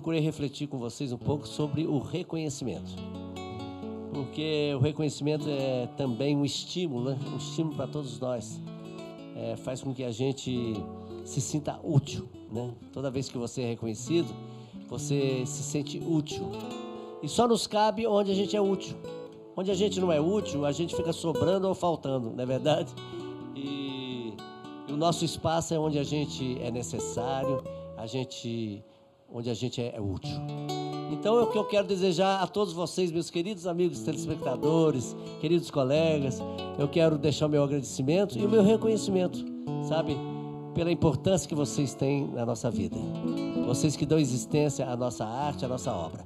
procurei refletir com vocês um pouco sobre o reconhecimento. Porque o reconhecimento é também um estímulo, né? um estímulo para todos nós. É, faz com que a gente se sinta útil. Né? Toda vez que você é reconhecido, você se sente útil. E só nos cabe onde a gente é útil. Onde a gente não é útil, a gente fica sobrando ou faltando, não é verdade? E, e o nosso espaço é onde a gente é necessário, a gente, onde a gente é, é útil. Então, é o que eu quero desejar a todos vocês, meus queridos amigos telespectadores, queridos colegas, eu quero deixar o meu agradecimento e o meu reconhecimento, sabe, pela importância que vocês têm na nossa vida. Vocês que dão existência à nossa arte, à nossa obra.